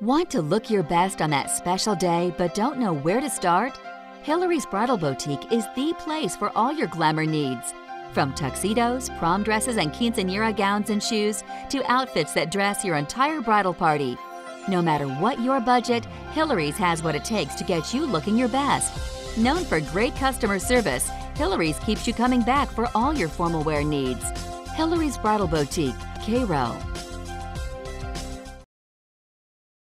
Want to look your best on that special day but don't know where to start? Hillary's Bridal Boutique is the place for all your glamour needs. From tuxedos, prom dresses, and quinceanera gowns and shoes to outfits that dress your entire bridal party. No matter what your budget, Hillary's has what it takes to get you looking your best. Known for great customer service, Hillary's keeps you coming back for all your formal wear needs. Hillary's Bridal Boutique, Cairo.